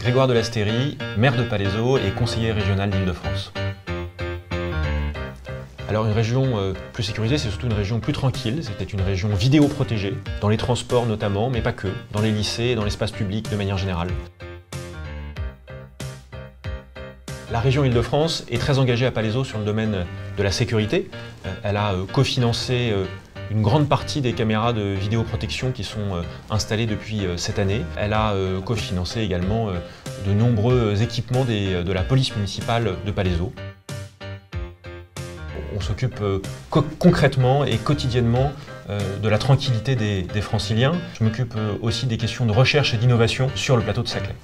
Grégoire de Lastérie, maire de Palaiseau et conseiller régional d'Île-de-France. Alors une région euh, plus sécurisée, c'est surtout une région plus tranquille, c'était une région vidéo protégée, dans les transports notamment, mais pas que, dans les lycées et dans l'espace public de manière générale. La région Île-de-France est très engagée à Palaiseau sur le domaine de la sécurité. Euh, elle a euh, cofinancé une grande partie des caméras de vidéoprotection qui sont installées depuis cette année. Elle a cofinancé également de nombreux équipements de la police municipale de Palaiseau on s'occupe euh, concrètement et quotidiennement euh, de la tranquillité des, franciliens. Je m'occupe euh, aussi des questions de recherche et d'innovation sur le plateau de Saclay.